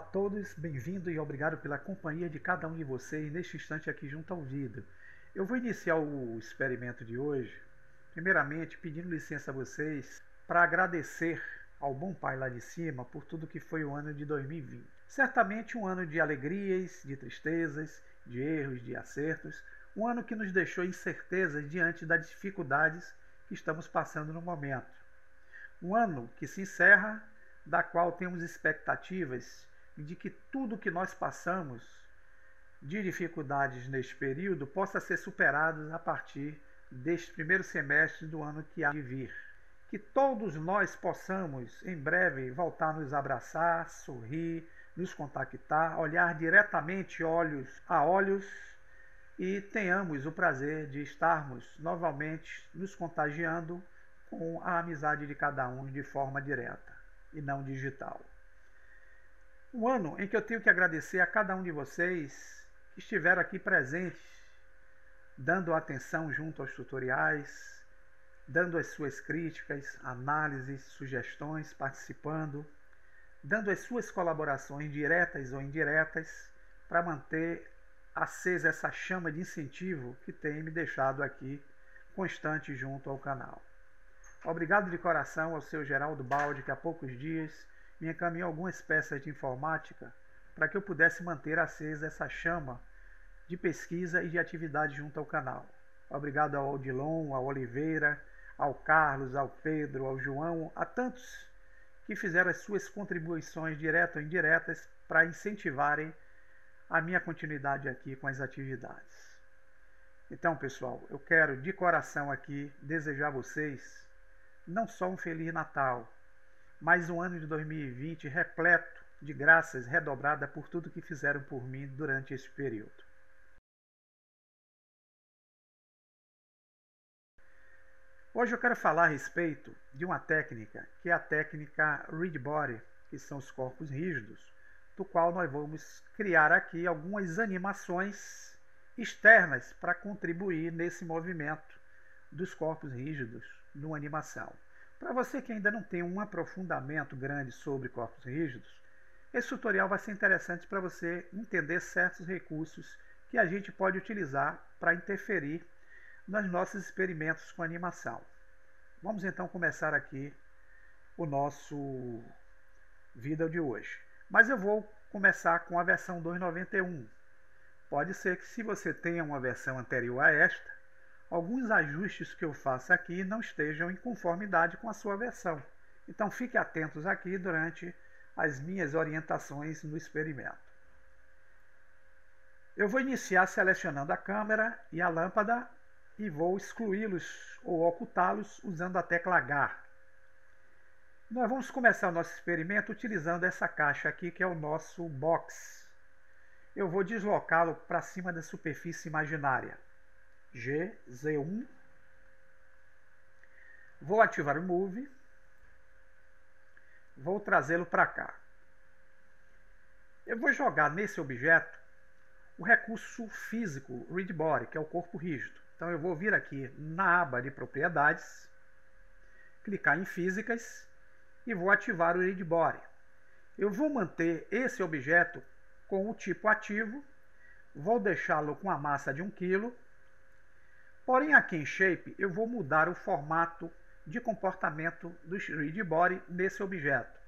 a todos, bem-vindo e obrigado pela companhia de cada um de vocês neste instante aqui junto ao vídeo. Eu vou iniciar o experimento de hoje, primeiramente pedindo licença a vocês para agradecer ao bom Pai lá de cima por tudo que foi o ano de 2020. Certamente um ano de alegrias, de tristezas, de erros, de acertos, um ano que nos deixou incertezas diante das dificuldades que estamos passando no momento. Um ano que se encerra, da qual temos expectativas de que tudo que nós passamos de dificuldades neste período possa ser superado a partir deste primeiro semestre do ano que há de vir. Que todos nós possamos em breve voltar a nos abraçar, sorrir, nos contactar, olhar diretamente olhos a olhos e tenhamos o prazer de estarmos novamente nos contagiando com a amizade de cada um de forma direta e não digital. Um ano em que eu tenho que agradecer a cada um de vocês que estiveram aqui presentes, dando atenção junto aos tutoriais, dando as suas críticas, análises, sugestões, participando, dando as suas colaborações diretas ou indiretas para manter acesa essa chama de incentivo que tem me deixado aqui constante junto ao canal. Obrigado de coração ao seu Geraldo Balde, que há poucos dias me encaminhou algumas peças de informática para que eu pudesse manter acesa essa chama de pesquisa e de atividade junto ao canal. Obrigado ao Odilon, ao Oliveira, ao Carlos, ao Pedro, ao João, a tantos que fizeram as suas contribuições diretas ou indiretas para incentivarem a minha continuidade aqui com as atividades. Então, pessoal, eu quero de coração aqui desejar a vocês não só um Feliz Natal, mas um ano de 2020 repleto de graças redobrada por tudo que fizeram por mim durante esse período. Hoje eu quero falar a respeito de uma técnica, que é a técnica Read Body, que são os corpos rígidos, do qual nós vamos criar aqui algumas animações externas para contribuir nesse movimento dos corpos rígidos numa animação. Para você que ainda não tem um aprofundamento grande sobre corpos rígidos, esse tutorial vai ser interessante para você entender certos recursos que a gente pode utilizar para interferir nos nossos experimentos com animação. Vamos então começar aqui o nosso vídeo de hoje. Mas eu vou começar com a versão 2.91. Pode ser que se você tenha uma versão anterior a esta, alguns ajustes que eu faço aqui não estejam em conformidade com a sua versão. Então fique atentos aqui durante as minhas orientações no experimento. Eu vou iniciar selecionando a câmera e a lâmpada e vou excluí-los ou ocultá-los usando a tecla H. Nós vamos começar o nosso experimento utilizando essa caixa aqui que é o nosso box. Eu vou deslocá-lo para cima da superfície imaginária. G, Z1. Vou ativar o Move. Vou trazê-lo para cá. Eu vou jogar nesse objeto o recurso físico Read Body, que é o corpo rígido. Então eu vou vir aqui na aba de propriedades, clicar em físicas e vou ativar o Read Body. Eu vou manter esse objeto com o tipo ativo, vou deixá-lo com a massa de 1 kg Porém, aqui em Shape, eu vou mudar o formato de comportamento do Read Body nesse objeto.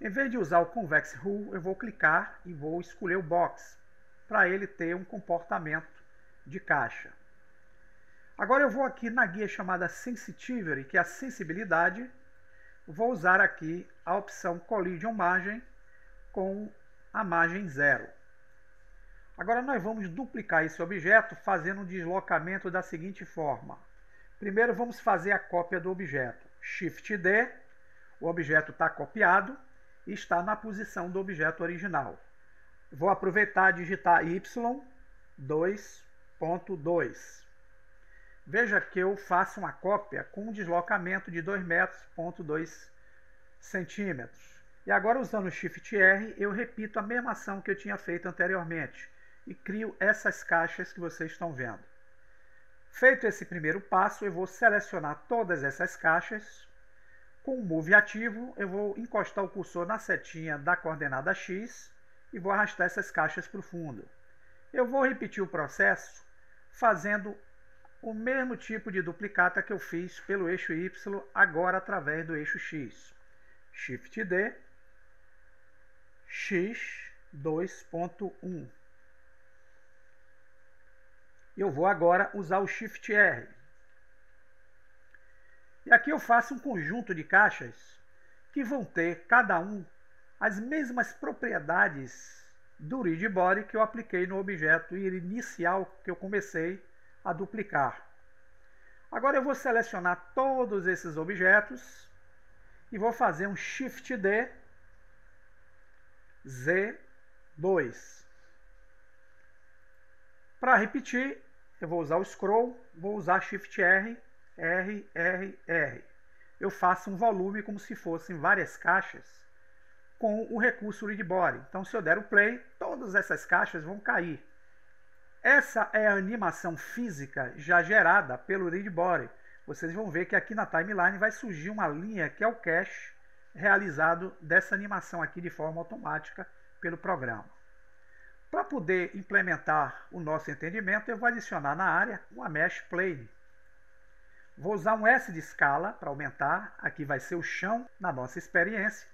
Em vez de usar o Convex Rule, eu vou clicar e vou escolher o Box, para ele ter um comportamento de caixa. Agora eu vou aqui na guia chamada Sensitivity, que é a sensibilidade, vou usar aqui a opção Collision Margin com a margem zero. Agora nós vamos duplicar esse objeto fazendo um deslocamento da seguinte forma. Primeiro vamos fazer a cópia do objeto. Shift D, o objeto está copiado e está na posição do objeto original. Vou aproveitar e digitar Y2.2. Veja que eu faço uma cópia com um deslocamento de 2 metros, centímetros. E agora usando o Shift R, eu repito a mesma ação que eu tinha feito anteriormente e crio essas caixas que vocês estão vendo. Feito esse primeiro passo, eu vou selecionar todas essas caixas, Com o Move ativo, eu vou encostar o cursor na setinha da coordenada X e vou arrastar essas caixas para o fundo. Eu vou repetir o processo fazendo o mesmo tipo de duplicata que eu fiz pelo eixo Y, agora através do eixo X. Shift D, X 2.1. Eu vou agora usar o Shift R. E aqui eu faço um conjunto de caixas que vão ter, cada um, as mesmas propriedades do read que eu apliquei no objeto inicial que eu comecei a duplicar. Agora eu vou selecionar todos esses objetos e vou fazer um Shift D Z2. Para repetir, eu vou usar o scroll, vou usar Shift R, R, R, R. Eu faço um volume como se fossem várias caixas com o recurso read body. Então, se eu der o play, todas essas caixas vão cair. Essa é a animação física já gerada pelo read body. Vocês vão ver que aqui na timeline vai surgir uma linha que é o cache realizado dessa animação aqui de forma automática pelo programa. Para poder implementar o nosso entendimento, eu vou adicionar na área uma mesh plane. Vou usar um S de escala para aumentar, aqui vai ser o chão na nossa experiência.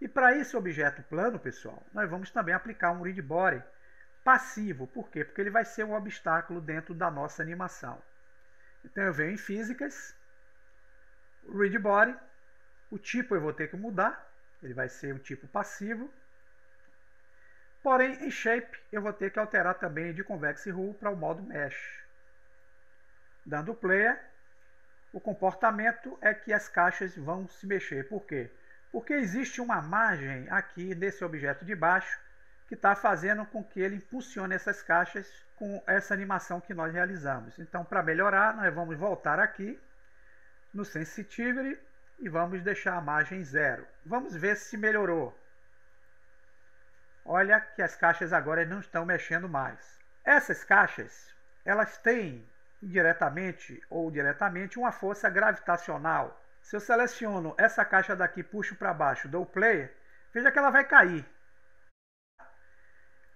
E para esse objeto plano, pessoal, nós vamos também aplicar um read body passivo. Por quê? Porque ele vai ser um obstáculo dentro da nossa animação. Então eu venho em físicas, read body, o tipo eu vou ter que mudar, ele vai ser o tipo passivo. Porém, em shape eu vou ter que alterar também de convex rule para o modo mesh. Dando player, o comportamento é que as caixas vão se mexer. Por quê? Porque existe uma margem aqui nesse objeto de baixo que está fazendo com que ele impulsione essas caixas com essa animação que nós realizamos. Então, para melhorar, nós vamos voltar aqui no Sensitivity e vamos deixar a margem zero. Vamos ver se melhorou. Olha que as caixas agora não estão mexendo mais. Essas caixas, elas têm indiretamente ou diretamente uma força gravitacional se eu seleciono essa caixa daqui, puxo para baixo, dou play, veja que ela vai cair.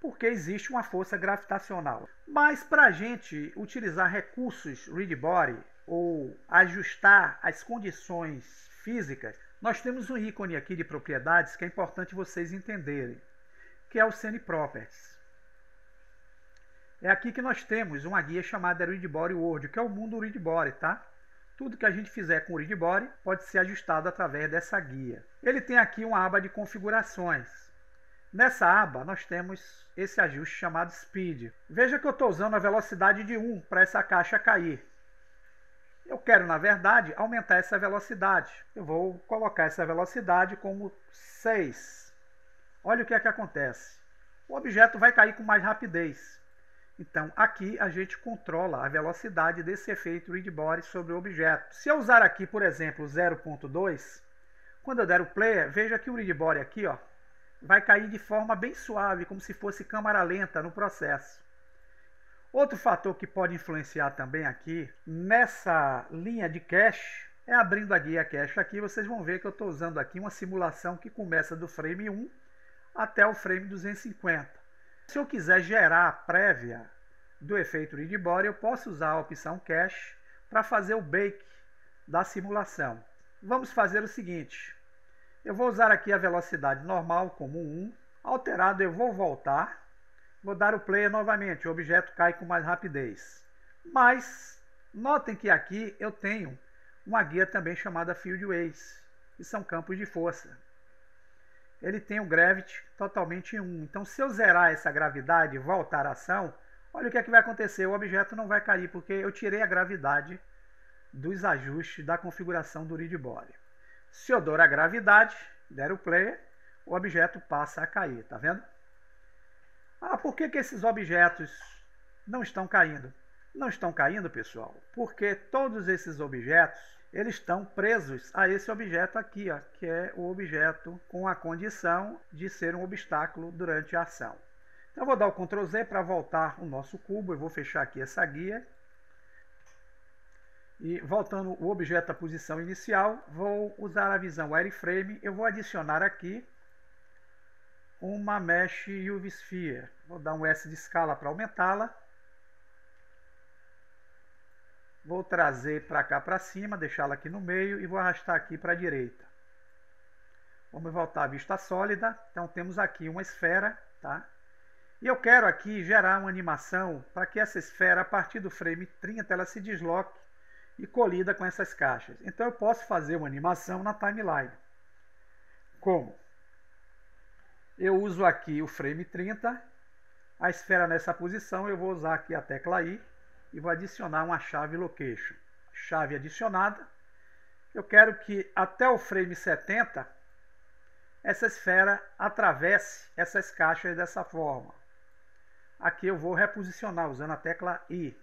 Porque existe uma força gravitacional. Mas para a gente utilizar recursos read body ou ajustar as condições físicas, nós temos um ícone aqui de propriedades que é importante vocês entenderem, que é o Scene Properties. É aqui que nós temos uma guia chamada Read Body World, que é o mundo Read Body, tá? Tudo que a gente fizer com o Readbody pode ser ajustado através dessa guia. Ele tem aqui uma aba de configurações. Nessa aba, nós temos esse ajuste chamado Speed. Veja que eu estou usando a velocidade de 1 para essa caixa cair. Eu quero, na verdade, aumentar essa velocidade. Eu vou colocar essa velocidade como 6. Olha o que é que acontece. O objeto vai cair com mais rapidez. Então, aqui a gente controla a velocidade desse efeito read body sobre o objeto. Se eu usar aqui, por exemplo, 0.2, quando eu der o player, veja que o read body aqui ó, vai cair de forma bem suave, como se fosse câmara lenta no processo. Outro fator que pode influenciar também aqui, nessa linha de cache, é abrindo a guia cache aqui, vocês vão ver que eu estou usando aqui uma simulação que começa do frame 1 até o frame 250. Se eu quiser gerar a prévia do efeito read body, eu posso usar a opção cache para fazer o bake da simulação. Vamos fazer o seguinte, eu vou usar aqui a velocidade normal como 1, alterado eu vou voltar, vou dar o play novamente, o objeto cai com mais rapidez. Mas, notem que aqui eu tenho uma guia também chamada Field Ways, que são campos de força ele tem o gravity totalmente em 1. Então, se eu zerar essa gravidade e voltar à ação, olha o que, é que vai acontecer. O objeto não vai cair, porque eu tirei a gravidade dos ajustes da configuração do read. Se eu dou a gravidade, der o play, o objeto passa a cair, tá vendo? Ah, por que, que esses objetos não estão caindo? Não estão caindo, pessoal, porque todos esses objetos eles estão presos a esse objeto aqui, ó, que é o objeto com a condição de ser um obstáculo durante a ação. Então, eu vou dar o Ctrl Z para voltar o nosso cubo, eu vou fechar aqui essa guia. E voltando o objeto à posição inicial, vou usar a visão wireframe. Eu vou adicionar aqui uma Mesh UV Sphere. Vou dar um S de escala para aumentá-la. Vou trazer para cá para cima, deixá-la aqui no meio e vou arrastar aqui para a direita. Vamos voltar à vista sólida. Então temos aqui uma esfera, tá? E eu quero aqui gerar uma animação para que essa esfera, a partir do frame 30, ela se desloque e colida com essas caixas. Então eu posso fazer uma animação na timeline. Como? Eu uso aqui o frame 30, a esfera nessa posição, eu vou usar aqui a tecla I e vou adicionar uma chave location. Chave adicionada. Eu quero que até o frame 70 essa esfera atravesse essas caixas dessa forma. Aqui eu vou reposicionar usando a tecla I.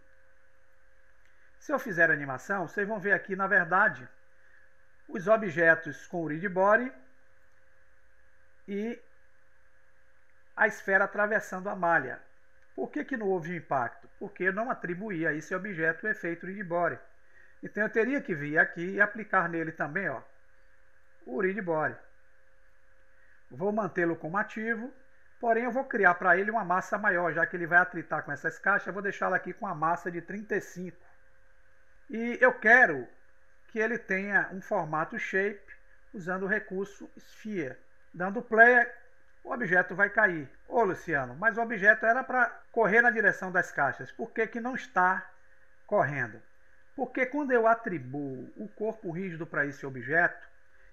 Se eu fizer a animação, vocês vão ver aqui, na verdade, os objetos com o read body e a esfera atravessando a malha. Por que, que não houve impacto? Porque não atribuí a esse objeto o efeito read body. Então eu teria que vir aqui e aplicar nele também ó, o read body. Vou mantê-lo como ativo, porém eu vou criar para ele uma massa maior, já que ele vai atritar com essas caixas, eu vou deixá-lo aqui com a massa de 35 e eu quero que ele tenha um formato shape usando o recurso sphere. Dando play, o objeto vai cair. Ô Luciano, mas o objeto era para correr na direção das caixas. Por que, que não está correndo? Porque quando eu atribuo o corpo rígido para esse objeto,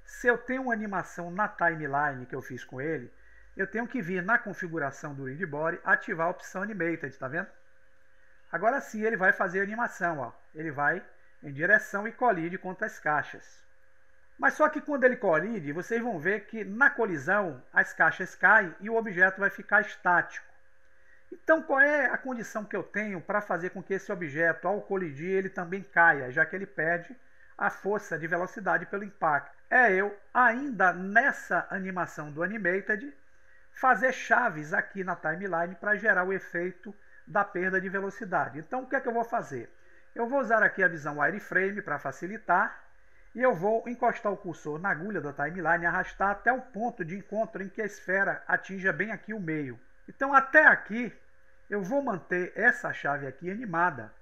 se eu tenho uma animação na timeline que eu fiz com ele, eu tenho que vir na configuração do Read Body ativar a opção Animated, tá vendo? Agora sim ele vai fazer a animação, ó. Ele vai em direção e colide contra as caixas. Mas só que quando ele colide, vocês vão ver que na colisão as caixas caem e o objeto vai ficar estático. Então qual é a condição que eu tenho para fazer com que esse objeto, ao colidir, ele também caia, já que ele perde a força de velocidade pelo impacto? É eu, ainda nessa animação do Animated, fazer chaves aqui na timeline para gerar o efeito da perda de velocidade. Então, o que é que eu vou fazer? Eu vou usar aqui a visão wireframe para facilitar e eu vou encostar o cursor na agulha da timeline e arrastar até o ponto de encontro em que a esfera atinja bem aqui o meio. Então, até aqui, eu vou manter essa chave aqui animada,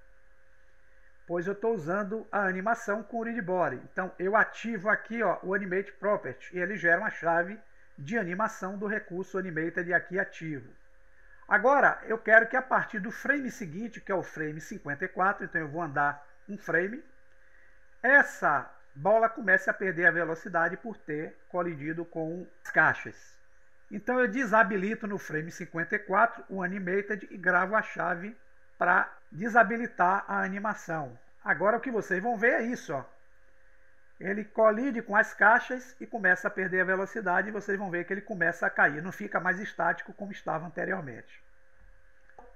pois eu estou usando a animação com Body. Então, eu ativo aqui ó, o Animate Property e ele gera uma chave de animação do recurso Animated aqui ativo. Agora, eu quero que a partir do frame seguinte, que é o frame 54, então eu vou andar um frame, essa bola comece a perder a velocidade por ter colidido com as caixas. Então eu desabilito no frame 54 o Animated e gravo a chave para desabilitar a animação. Agora o que vocês vão ver é isso. Ó. Ele colide com as caixas e começa a perder a velocidade e vocês vão ver que ele começa a cair, não fica mais estático como estava anteriormente.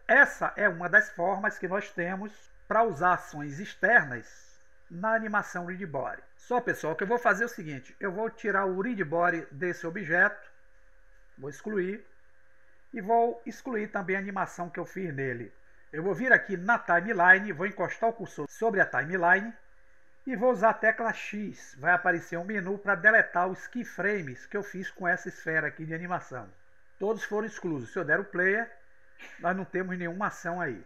Essa é uma das formas que nós temos para usar ações externas na animação Read Body. Só pessoal, que eu vou fazer é o seguinte, eu vou tirar o Read Body desse objeto, vou excluir, e vou excluir também a animação que eu fiz nele. Eu vou vir aqui na timeline, vou encostar o cursor sobre a timeline e vou usar a tecla X. Vai aparecer um menu para deletar os keyframes que eu fiz com essa esfera aqui de animação. Todos foram exclusos. Se eu der o player, nós não temos nenhuma ação aí.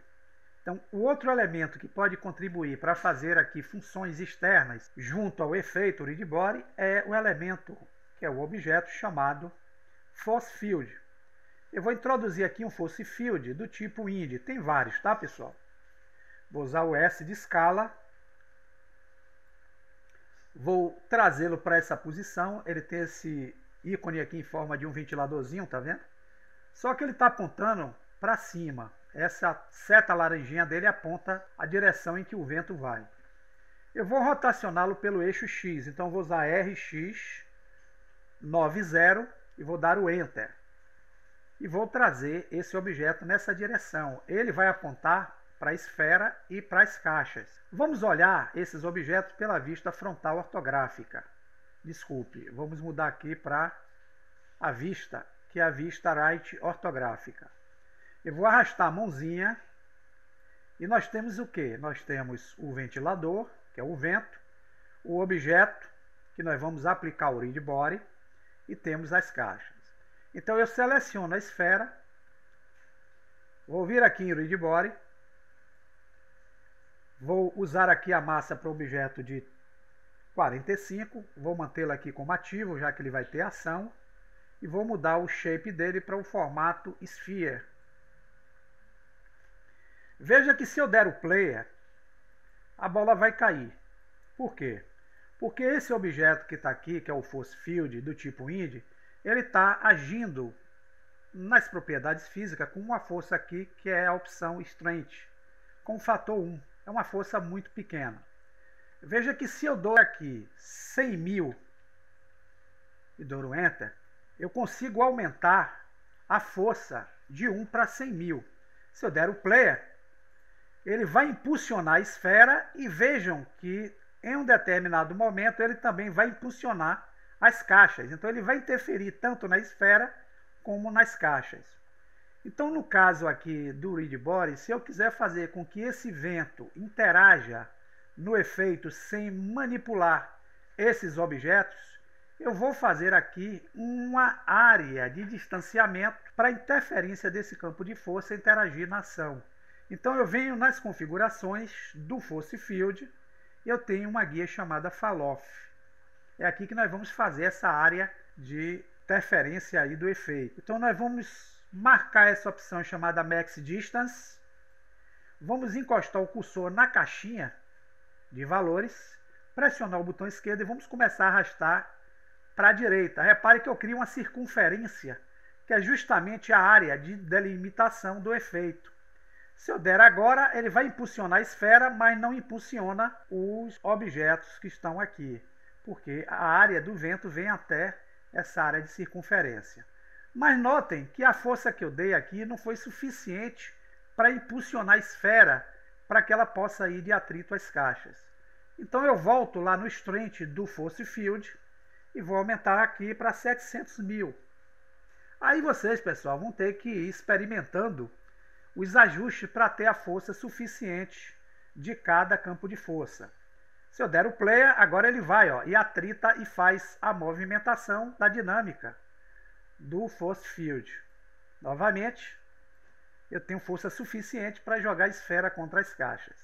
Então, o outro elemento que pode contribuir para fazer aqui funções externas junto ao efeito read é o elemento, que é o objeto chamado force field. Eu vou introduzir aqui um force field do tipo indi. Tem vários, tá, pessoal? Vou usar o S de escala Vou trazê-lo para essa posição. Ele tem esse ícone aqui em forma de um ventiladorzinho, tá vendo? Só que ele está apontando para cima. Essa seta laranjinha dele aponta a direção em que o vento vai. Eu vou rotacioná-lo pelo eixo X. Então vou usar RX 90 e vou dar o Enter. E vou trazer esse objeto nessa direção. Ele vai apontar para a esfera e para as caixas. Vamos olhar esses objetos pela vista frontal ortográfica. Desculpe, vamos mudar aqui para a vista, que é a vista right ortográfica. Eu vou arrastar a mãozinha e nós temos o que? Nós temos o ventilador que é o vento, o objeto, que nós vamos aplicar o read body, e temos as caixas. Então eu seleciono a esfera, vou vir aqui em read body, vou usar aqui a massa para o objeto de 45, vou mantê-lo aqui como ativo, já que ele vai ter ação, e vou mudar o shape dele para o formato Sphere. Veja que se eu der o player, a bola vai cair. Por quê? Porque esse objeto que está aqui, que é o force field do tipo IND, ele está agindo nas propriedades físicas com uma força aqui que é a opção strength, com fator 1. É uma força muito pequena. Veja que se eu dou aqui 100 mil e dou o Enter, eu consigo aumentar a força de 1 para 100 mil. Se eu der o Player, ele vai impulsionar a esfera e vejam que em um determinado momento ele também vai impulsionar as caixas. Então ele vai interferir tanto na esfera como nas caixas. Então no caso aqui do read body, se eu quiser fazer com que esse vento interaja no efeito sem manipular esses objetos, eu vou fazer aqui uma área de distanciamento para a interferência desse campo de força interagir na ação. Então eu venho nas configurações do Force Field e eu tenho uma guia chamada Falloff. É aqui que nós vamos fazer essa área de interferência aí do efeito. Então nós vamos marcar essa opção chamada Max Distance. Vamos encostar o cursor na caixinha de valores, pressionar o botão esquerdo e vamos começar a arrastar para a direita. Repare que eu crio uma circunferência, que é justamente a área de delimitação do efeito. Se eu der agora, ele vai impulsionar a esfera, mas não impulsiona os objetos que estão aqui, porque a área do vento vem até essa área de circunferência. Mas notem que a força que eu dei aqui não foi suficiente para impulsionar a esfera para que ela possa ir de atrito às caixas. Então eu volto lá no strength do force field e vou aumentar aqui para 700 mil. Aí vocês, pessoal, vão ter que ir experimentando os ajustes para ter a força suficiente de cada campo de força. Se eu der o player, agora ele vai ó, e atrita e faz a movimentação da dinâmica do force field. Novamente, eu tenho força suficiente para jogar a esfera contra as caixas.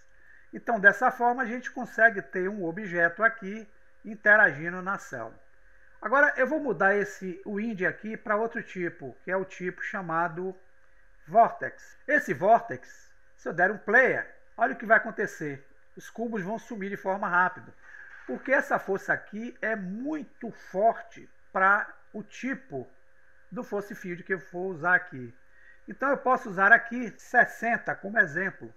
Então, dessa forma, a gente consegue ter um objeto aqui interagindo na ação. Agora, eu vou mudar esse wind aqui para outro tipo, que é o tipo chamado Vortex. Esse Vortex, se eu der um player, olha o que vai acontecer. Os cubos vão sumir de forma rápida. Porque essa força aqui é muito forte para o tipo do force field que eu vou usar aqui. Então eu posso usar aqui 60 como exemplo,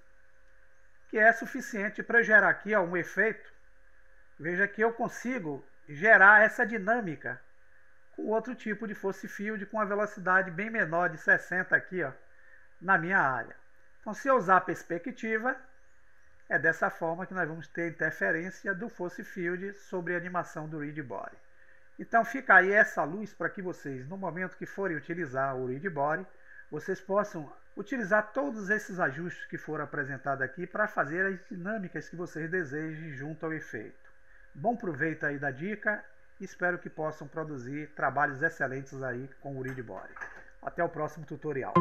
que é suficiente para gerar aqui ó, um efeito. Veja que eu consigo gerar essa dinâmica com outro tipo de force field com uma velocidade bem menor de 60 aqui, ó, na minha área. Então, se eu usar a perspectiva, é dessa forma que nós vamos ter interferência do force field sobre a animação do read body. Então fica aí essa luz para que vocês, no momento que forem utilizar o read body, vocês possam utilizar todos esses ajustes que foram apresentados aqui para fazer as dinâmicas que vocês desejem junto ao efeito. Bom proveito aí da dica espero que possam produzir trabalhos excelentes aí com o read body. Até o próximo tutorial.